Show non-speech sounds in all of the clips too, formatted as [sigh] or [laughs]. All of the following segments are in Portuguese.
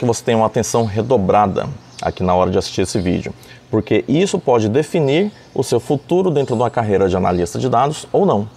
que você tenha uma atenção redobrada aqui na hora de assistir esse vídeo, porque isso pode definir o seu futuro dentro de uma carreira de analista de dados ou não.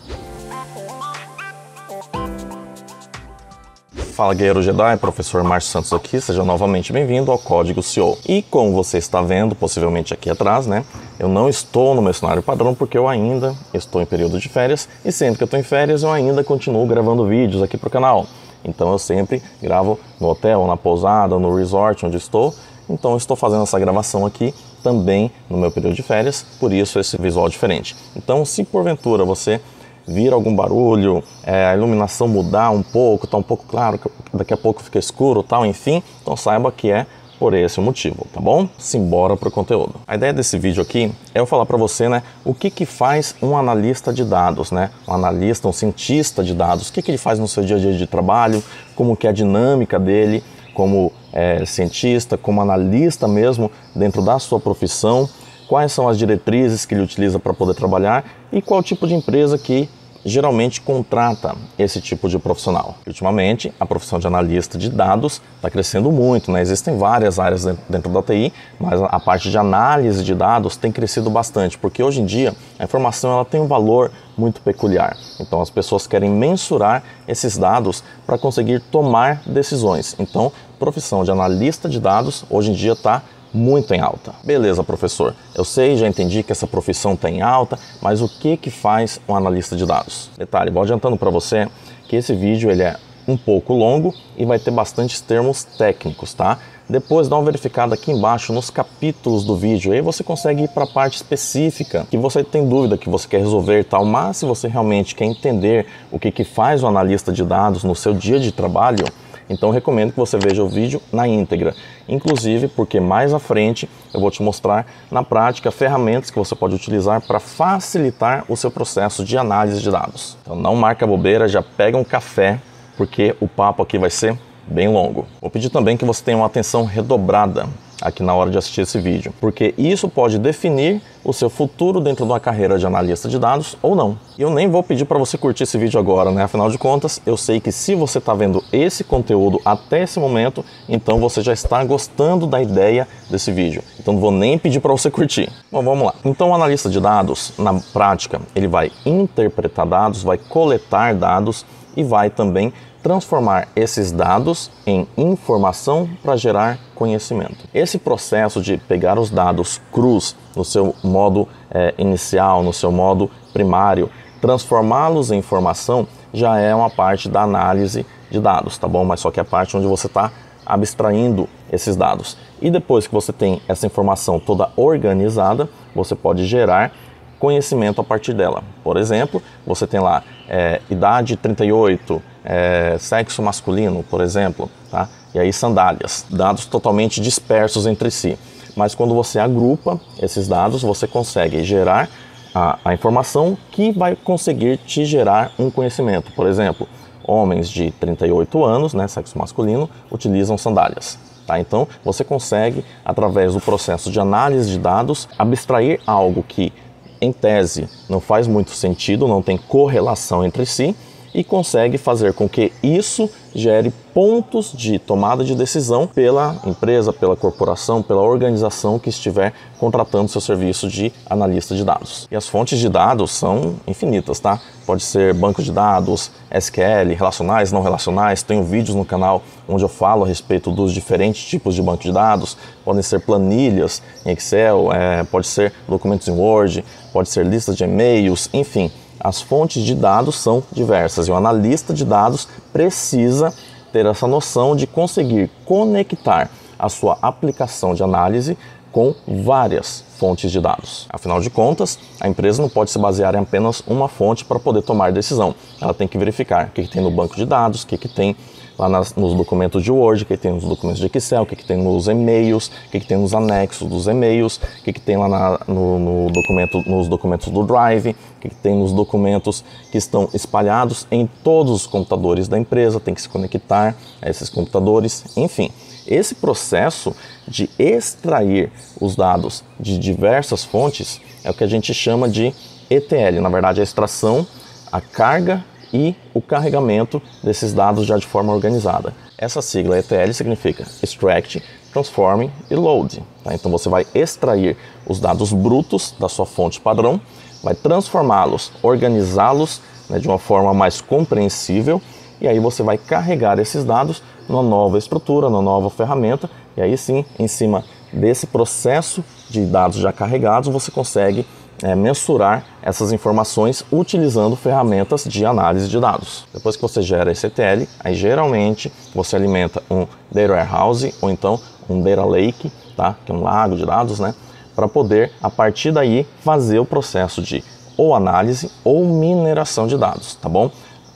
Fala Guerreiro Jedi, professor Márcio Santos aqui, seja novamente bem-vindo ao Código CEO. E como você está vendo, possivelmente aqui atrás, né, eu não estou no meu cenário padrão porque eu ainda estou em período de férias e sempre que eu estou em férias eu ainda continuo gravando vídeos aqui para o canal. Então eu sempre gravo no hotel, na pousada, no resort onde estou. Então eu estou fazendo essa gravação aqui também no meu período de férias, por isso esse visual diferente. Então se porventura você vir algum barulho, é, a iluminação mudar um pouco, tá um pouco claro, daqui a pouco fica escuro, tal, enfim, então saiba que é por esse motivo, tá bom? Simbora pro conteúdo. A ideia desse vídeo aqui é eu falar para você, né, o que que faz um analista de dados, né? Um analista, um cientista de dados, o que que ele faz no seu dia a dia de trabalho, como que é a dinâmica dele como é, cientista, como analista mesmo dentro da sua profissão, quais são as diretrizes que ele utiliza para poder trabalhar e qual tipo de empresa que geralmente contrata esse tipo de profissional. Ultimamente, a profissão de analista de dados está crescendo muito, né? existem várias áreas dentro da TI, mas a parte de análise de dados tem crescido bastante, porque hoje em dia a informação ela tem um valor muito peculiar. Então as pessoas querem mensurar esses dados para conseguir tomar decisões. Então, profissão de analista de dados hoje em dia está muito em alta. Beleza, professor. Eu sei, já entendi que essa profissão está em alta, mas o que que faz um analista de dados? Detalhe, vou adiantando para você que esse vídeo ele é um pouco longo e vai ter bastantes termos técnicos, tá? Depois dá uma verificada aqui embaixo nos capítulos do vídeo, aí você consegue ir para a parte específica que você tem dúvida que você quer resolver e tal, mas se você realmente quer entender o que, que faz o analista de dados no seu dia de trabalho, então recomendo que você veja o vídeo na íntegra, inclusive porque mais à frente eu vou te mostrar na prática ferramentas que você pode utilizar para facilitar o seu processo de análise de dados. Então não marca bobeira, já pega um café, porque o papo aqui vai ser bem longo. Vou pedir também que você tenha uma atenção redobrada aqui na hora de assistir esse vídeo, porque isso pode definir o seu futuro dentro de uma carreira de analista de dados ou não. Eu nem vou pedir para você curtir esse vídeo agora, né? Afinal de contas, eu sei que se você está vendo esse conteúdo até esse momento, então você já está gostando da ideia desse vídeo. Então não vou nem pedir para você curtir. Bom, vamos lá. Então o analista de dados, na prática, ele vai interpretar dados, vai coletar dados e vai também transformar esses dados em informação para gerar conhecimento. Esse processo de pegar os dados crus no seu modo é, inicial, no seu modo primário, transformá-los em informação já é uma parte da análise de dados, tá bom? Mas só que é a parte onde você está abstraindo esses dados. E depois que você tem essa informação toda organizada, você pode gerar conhecimento a partir dela. Por exemplo, você tem lá é, idade 38, é, sexo masculino, por exemplo, tá? e aí sandálias, dados totalmente dispersos entre si. Mas quando você agrupa esses dados, você consegue gerar a, a informação que vai conseguir te gerar um conhecimento. Por exemplo, homens de 38 anos, né, sexo masculino, utilizam sandálias. Tá? Então, você consegue, através do processo de análise de dados, abstrair algo que, em tese, não faz muito sentido, não tem correlação entre si, e consegue fazer com que isso gere pontos de tomada de decisão pela empresa, pela corporação, pela organização que estiver contratando seu serviço de analista de dados. E as fontes de dados são infinitas, tá? Pode ser banco de dados, SQL, relacionais, não relacionais. Tenho vídeos no canal onde eu falo a respeito dos diferentes tipos de banco de dados. Podem ser planilhas em Excel, é, pode ser documentos em Word, pode ser listas de e-mails, enfim as fontes de dados são diversas e o analista de dados precisa ter essa noção de conseguir conectar a sua aplicação de análise com várias fontes de dados. Afinal de contas, a empresa não pode se basear em apenas uma fonte para poder tomar decisão. Ela tem que verificar o que, que tem no banco de dados, o que, que tem lá nas, nos documentos de Word, o que tem nos documentos de Excel, o que, que tem nos e-mails, o que, que tem nos anexos dos e-mails, o que, que tem lá na, no, no, documento, nos documentos do Drive, o que, que tem nos documentos que estão espalhados em todos os computadores da empresa, tem que se conectar a esses computadores, enfim. Esse processo de extrair os dados de diversas fontes é o que a gente chama de ETL, na verdade a extração, a carga e o carregamento desses dados já de forma organizada. Essa sigla ETL significa Extract, Transform e Load. Tá? Então você vai extrair os dados brutos da sua fonte padrão, vai transformá-los, organizá-los né, de uma forma mais compreensível e aí você vai carregar esses dados numa nova estrutura, numa nova ferramenta e aí sim, em cima desse processo de dados já carregados, você consegue é, mensurar essas informações utilizando ferramentas de análise de dados. Depois que você gera esse ETL, aí geralmente você alimenta um Data Warehouse ou então um Data Lake, tá? que é um lago de dados, né? para poder, a partir daí, fazer o processo de ou análise ou mineração de dados, tá bom?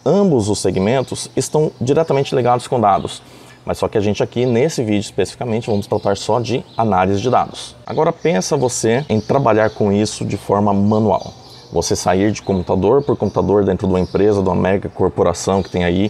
Ambos os segmentos estão diretamente ligados com dados mas só que a gente aqui nesse vídeo especificamente vamos tratar só de análise de dados. Agora pensa você em trabalhar com isso de forma manual. Você sair de computador por computador dentro de uma empresa, de uma mega corporação que tem aí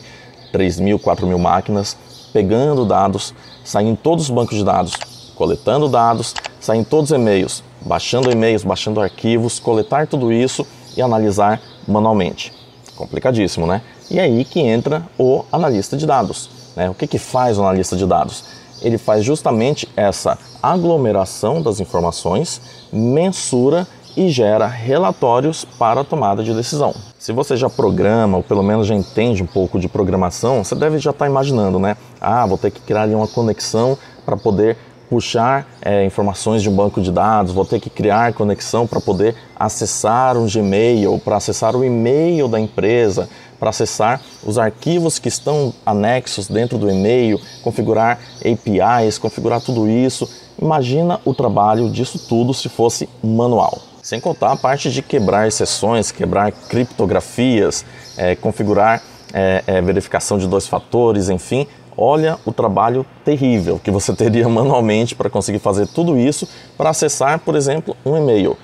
3 mil, 4 mil máquinas, pegando dados, saindo em todos os bancos de dados, coletando dados, saindo todos os e-mails, baixando e-mails, baixando arquivos, coletar tudo isso e analisar manualmente. Complicadíssimo, né? E é aí que entra o analista de dados. Né? O que, que faz o analista de dados? Ele faz justamente essa aglomeração das informações, mensura e gera relatórios para a tomada de decisão. Se você já programa, ou pelo menos já entende um pouco de programação, você deve já estar imaginando, né? Ah, vou ter que criar ali uma conexão para poder puxar é, informações de um banco de dados, vou ter que criar conexão para poder acessar um Gmail, para acessar o e-mail da empresa, para acessar os arquivos que estão anexos dentro do e-mail, configurar APIs, configurar tudo isso. Imagina o trabalho disso tudo se fosse manual. Sem contar a parte de quebrar exceções, quebrar criptografias, é, configurar é, é, verificação de dois fatores, enfim. Olha o trabalho terrível que você teria [laughs] manualmente para conseguir fazer tudo isso para acessar, por exemplo, um e-mail.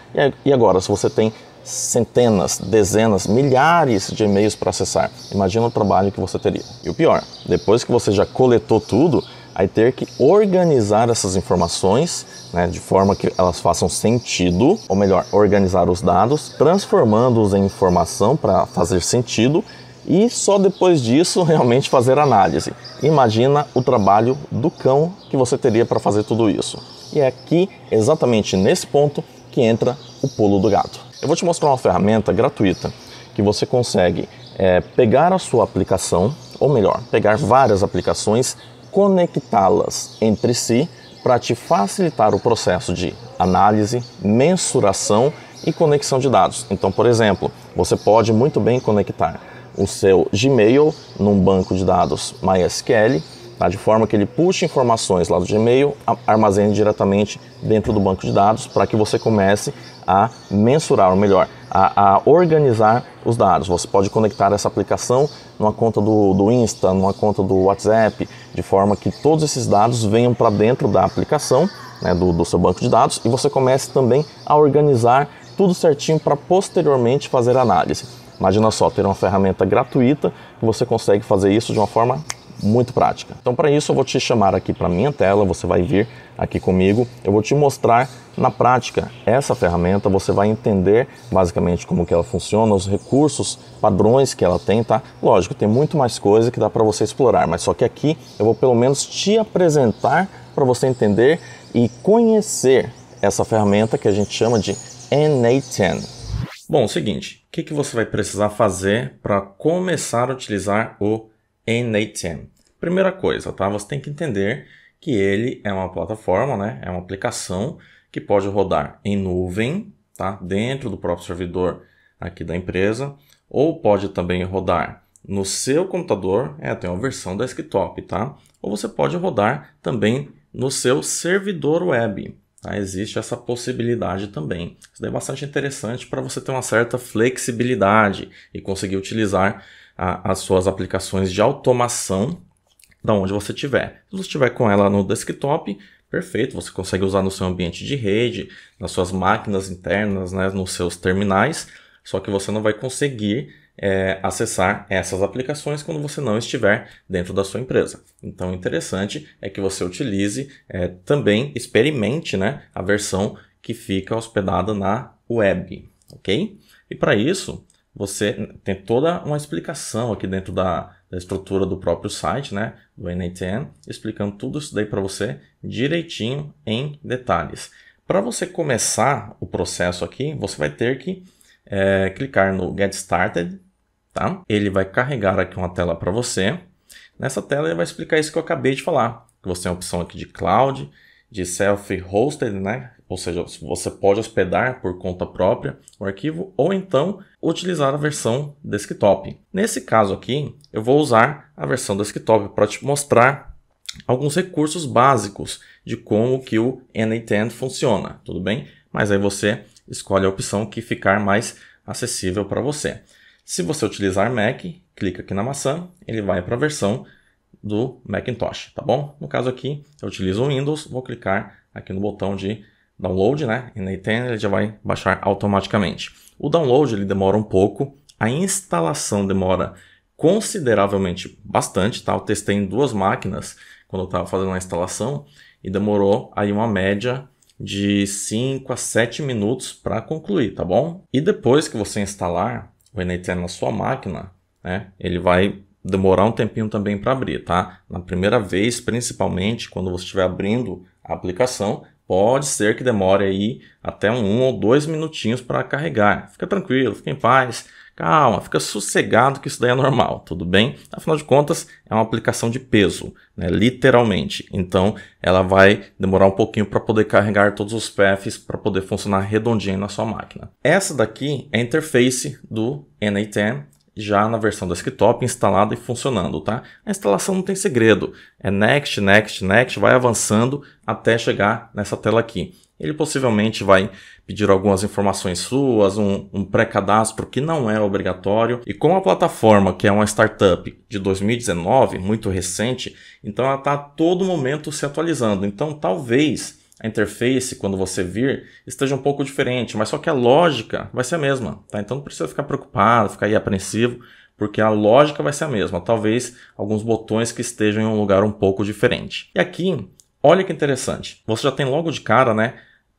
E agora, se você tem centenas, dezenas, milhares de e-mails para acessar. Imagina o trabalho que você teria. E o pior, depois que você já coletou tudo, aí ter que organizar essas informações né, de forma que elas façam sentido, ou melhor, organizar os dados, transformando-os em informação para fazer sentido e só depois disso [laughs] realmente fazer análise. Imagina o trabalho do cão que você teria para fazer tudo isso. E é aqui, exatamente nesse ponto, que entra o pulo do gato. Eu vou te mostrar uma ferramenta gratuita que você consegue é, pegar a sua aplicação, ou melhor, pegar várias aplicações, conectá-las entre si para te facilitar o processo de análise, mensuração e conexão de dados. Então, por exemplo, você pode muito bem conectar o seu Gmail num banco de dados MySQL tá? de forma que ele puxe informações lá do Gmail, armazene diretamente dentro do banco de dados para que você comece a mensurar, ou melhor, a, a, organizar os dados. Você pode conectar essa aplicação numa conta do, do Insta, numa conta do WhatsApp, de forma que todos esses dados venham para dentro da aplicação, né, do, do seu banco de dados, e você comece também a organizar tudo certinho para posteriormente fazer análise. Imagina só, ter uma ferramenta gratuita que você consegue fazer isso de uma forma muito prática. Então para isso eu vou te chamar aqui para minha tela, você vai vir aqui comigo, eu vou te mostrar na prática essa ferramenta, você vai entender basicamente como que ela funciona, os recursos, padrões que ela tem, tá? Lógico, tem muito mais coisa que dá para você explorar, mas só que aqui eu vou pelo menos te apresentar para você entender e conhecer essa ferramenta que a gente chama de NA10. Bom, é o seguinte, que, que você vai precisar fazer para começar a utilizar o NA10? Primeira coisa, tá? Você tem que entender que ele é uma plataforma, né? É uma aplicação que pode rodar em nuvem, tá? Dentro do próprio servidor aqui da empresa, ou pode também rodar no seu computador, é, tem uma versão desktop, tá? Ou você pode rodar também no seu servidor web. Tá? Existe essa possibilidade também. Isso é bastante interessante para você ter uma certa flexibilidade e conseguir utilizar a, as suas aplicações de automação da onde você estiver. Se você estiver com ela no desktop, perfeito, você consegue usar no seu ambiente de rede, nas suas máquinas internas, né, nos seus terminais, só que você não vai conseguir é, acessar essas aplicações quando você não estiver dentro da sua empresa. Então, o interessante é que você utilize é, também, experimente né, a versão que fica hospedada na web, ok? E para isso, você tem toda uma explicação aqui dentro da, da estrutura do próprio site, né, do NATN, explicando tudo isso daí para você direitinho em detalhes. Para você começar o processo aqui, você vai ter que é, clicar no Get Started, tá? Ele vai carregar aqui uma tela para você. Nessa tela ele vai explicar isso que eu acabei de falar, que você tem a opção aqui de Cloud, de Self-Hosted, né? Ou seja, você pode hospedar por conta própria o arquivo ou então utilizar a versão desktop. Nesse caso aqui, eu vou usar a versão desktop para te mostrar alguns recursos básicos de como que o NA10 funciona, tudo bem? Mas aí você escolhe a opção que ficar mais acessível para você. Se você utilizar Mac, clica aqui na maçã, ele vai para a versão do Macintosh, tá bom? No caso aqui, eu utilizo o Windows, vou clicar aqui no botão de download, né? E na 10 ele já vai baixar automaticamente. O download ele demora um pouco, a instalação demora consideravelmente bastante, tá? Eu testei em duas máquinas quando eu estava fazendo a instalação e demorou aí uma média de 5 a 7 minutos para concluir, tá bom? E depois que você instalar o NTN na sua máquina, né, ele vai demorar um tempinho também para abrir, tá? Na primeira vez, principalmente quando você estiver abrindo a aplicação, pode ser que demore aí até um, ou dois minutinhos para carregar. Fica tranquilo, fica em paz, calma, fica sossegado que isso daí é normal, tudo bem? Afinal de contas, é uma aplicação de peso, né? literalmente. Então, ela vai demorar um pouquinho para poder carregar todos os paths para poder funcionar redondinho na sua máquina. Essa daqui é a interface do NA10 já na versão desktop instalada e funcionando, tá? A instalação não tem segredo, é next, next, next, vai avançando até chegar nessa tela aqui. Ele possivelmente vai pedir algumas informações suas, um, um pré-cadastro que não é obrigatório. E como a plataforma, que é uma startup de 2019, muito recente, então ela está a todo momento se atualizando. Então talvez a interface, quando você vir, esteja um pouco diferente, mas só que a lógica vai ser a mesma, tá? Então não precisa ficar preocupado, ficar aí apreensivo, porque a lógica vai ser a mesma. Talvez alguns botões que estejam em um lugar um pouco diferente. E aqui, olha que interessante. Você já tem logo de cara, né?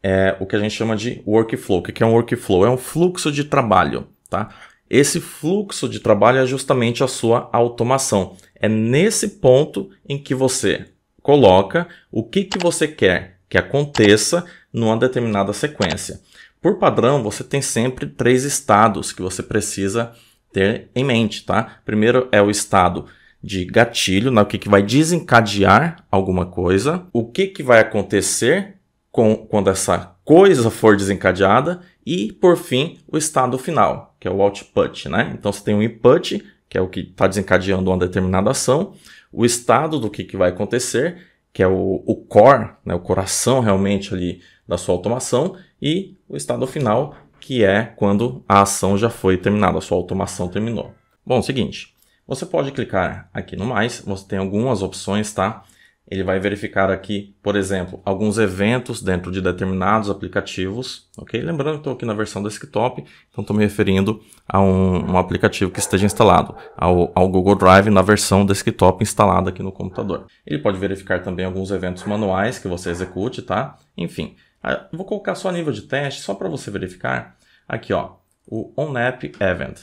É, o que a gente chama de workflow. O que é um workflow? É um fluxo de trabalho, tá? Esse fluxo de trabalho é justamente a sua automação. É nesse ponto em que você coloca o que, que você quer que aconteça numa determinada sequência. Por padrão, você tem sempre três estados que você precisa ter em mente, tá? Primeiro é o estado de gatilho, né? o que, que vai desencadear alguma coisa, o que, que vai acontecer com, quando essa coisa for desencadeada e, por fim, o estado final, que é o output. Né? Então, você tem o input, que é o que está desencadeando uma determinada ação, o estado do que, que vai acontecer que é o, o core, né, o coração realmente ali da sua automação, e o estado final, que é quando a ação já foi terminada, a sua automação terminou. Bom, seguinte, você pode clicar aqui no mais, você tem algumas opções, tá? Ele vai verificar aqui, por exemplo, alguns eventos dentro de determinados aplicativos, ok? Lembrando que estou aqui na versão desktop, então estou me referindo a um, um, aplicativo que esteja instalado, ao, ao, Google Drive na versão desktop instalada aqui no computador. Ele pode verificar também alguns eventos manuais que você execute, tá? Enfim, ah, vou colocar só a nível de teste, só para você verificar. Aqui, ó, o OnApp Event.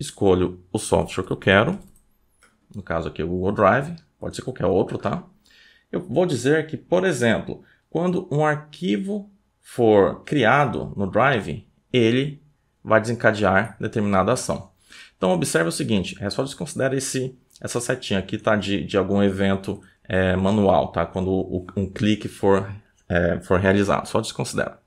Escolho o software que eu quero, no caso aqui o Google Drive, pode ser qualquer outro, tá? Eu vou dizer que, por exemplo, quando um arquivo for criado no Drive, ele vai desencadear determinada ação. Então, observe o seguinte, é só desconsiderar esse, essa setinha aqui, tá? De, de algum evento é, manual, tá? Quando o, um clique for, é, for realizado, só desconsidera.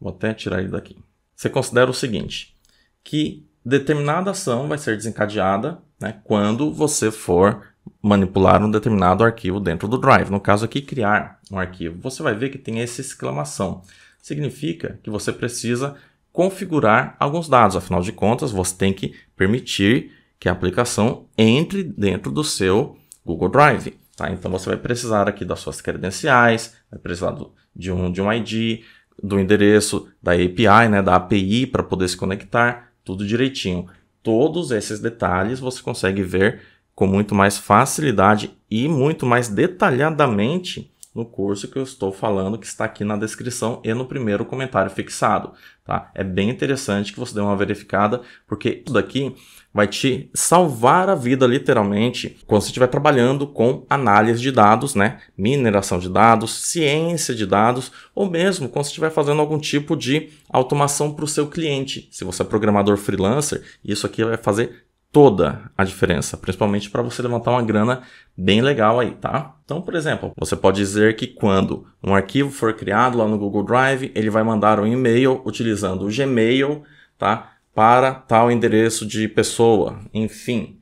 Vou até tirar ele daqui. Você considera o seguinte, que determinada ação vai ser desencadeada né, quando você for manipular um determinado arquivo dentro do Drive. No caso aqui, criar um arquivo. Você vai ver que tem essa exclamação. Significa que você precisa configurar alguns dados. Afinal de contas, você tem que permitir que a aplicação entre dentro do seu Google Drive. Tá? Então você vai precisar aqui das suas credenciais, vai precisar de, um, de um ID, do endereço da API, né, da API para poder se conectar, tudo direitinho. Todos esses detalhes você consegue ver com muito mais facilidade e muito mais detalhadamente no curso que eu estou falando, que está aqui na descrição e no primeiro comentário fixado. Tá? É bem interessante que você dê uma verificada, porque isso daqui vai te salvar a vida literalmente quando você estiver trabalhando com análise de dados, né? mineração de dados, ciência de dados, ou mesmo quando você estiver fazendo algum tipo de automação para o seu cliente. Se você é programador freelancer, isso aqui vai fazer toda a diferença, principalmente para você levantar uma grana bem legal aí, tá? Então, por exemplo, você pode dizer que quando um arquivo for criado lá no Google Drive, ele vai mandar um e-mail utilizando o Gmail, tá? Para tal endereço de pessoa, enfim,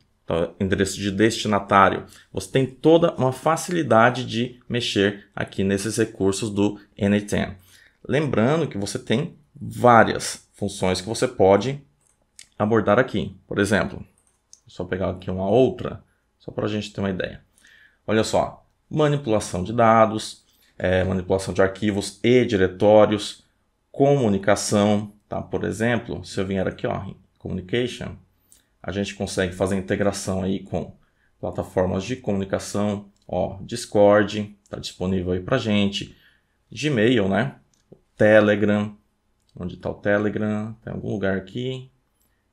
endereço de destinatário. Você tem toda uma facilidade de mexer aqui nesses recursos do N10. Lembrando que você tem várias funções que você pode abordar aqui. Por exemplo, só pegar aqui uma outra, só para a gente ter uma ideia. Olha só, manipulação de dados, é, manipulação de arquivos e diretórios, comunicação, tá? Por exemplo, se eu vier aqui, ó, communication, a gente consegue fazer integração aí com plataformas de comunicação, ó, Discord, está disponível aí para gente, Gmail, né? Telegram, onde está o Telegram? Tem algum lugar aqui,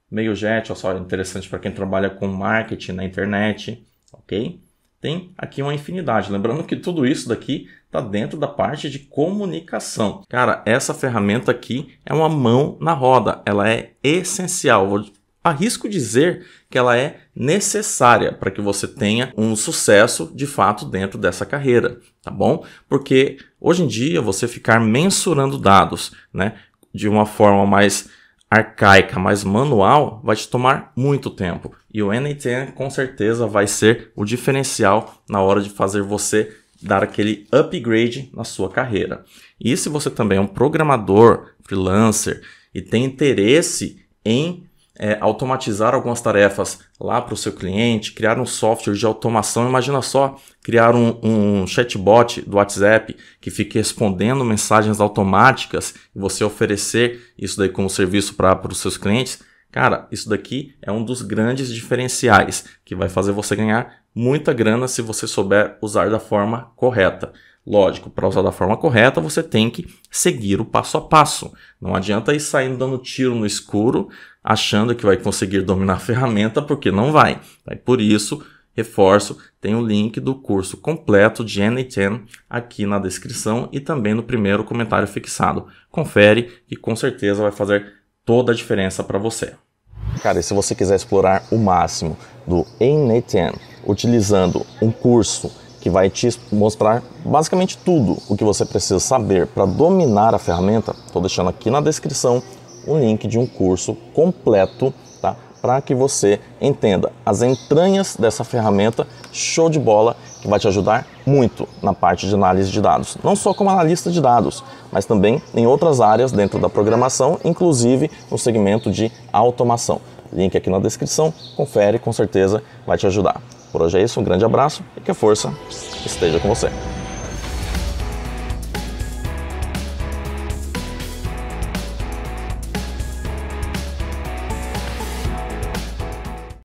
MailJet, olha só, interessante para quem trabalha com marketing na internet, ok? Tem aqui uma infinidade. Lembrando que tudo isso daqui está dentro da parte de comunicação. Cara, essa ferramenta aqui é uma mão na roda. Ela é essencial. Vou arrisco dizer que ela é necessária para que você tenha um sucesso de fato dentro dessa carreira, tá bom? Porque hoje em dia você ficar mensurando dados, né, de uma forma mais arcaica, mais manual, vai te tomar muito tempo. E o NTN com certeza vai ser o diferencial na hora de fazer você dar aquele upgrade na sua carreira. E se você também é um programador, freelancer e tem interesse em é, automatizar algumas tarefas lá para o seu cliente, criar um software de automação. Imagina só criar um, um chatbot do WhatsApp que fique respondendo mensagens automáticas e você oferecer isso daí como serviço para os seus clientes. Cara, isso daqui é um dos grandes diferenciais que vai fazer você ganhar muita grana se você souber usar da forma correta. Lógico, para usar da forma correta, você tem que seguir o passo a passo. Não adianta ir saindo dando tiro no escuro, achando que vai conseguir dominar a ferramenta, porque não vai. E por isso, reforço, tem o link do curso completo de N10 aqui na descrição e também no primeiro comentário fixado. Confere e com certeza vai fazer toda a diferença para você. Cara, e se você quiser explorar o máximo do N10 utilizando um curso que vai te mostrar basicamente tudo o que você precisa saber para dominar a ferramenta. Estou deixando aqui na descrição um link de um curso completo tá? para que você entenda as entranhas dessa ferramenta show de bola que vai te ajudar muito na parte de análise de dados. Não só como analista de dados, mas também em outras áreas dentro da programação, inclusive no segmento de automação. Link aqui na descrição, confere, com certeza vai te ajudar. Por hoje é isso, um grande abraço e que a força esteja com você.